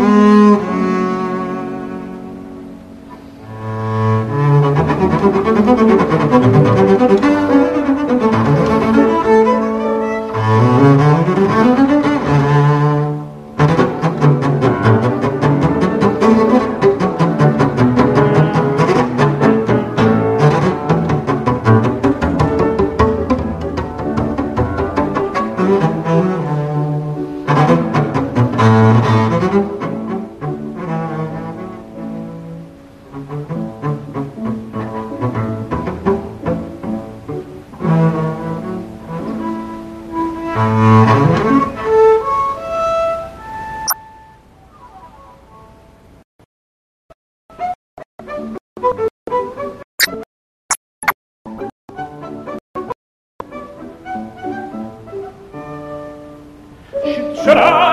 Mm-hmm. Shut up!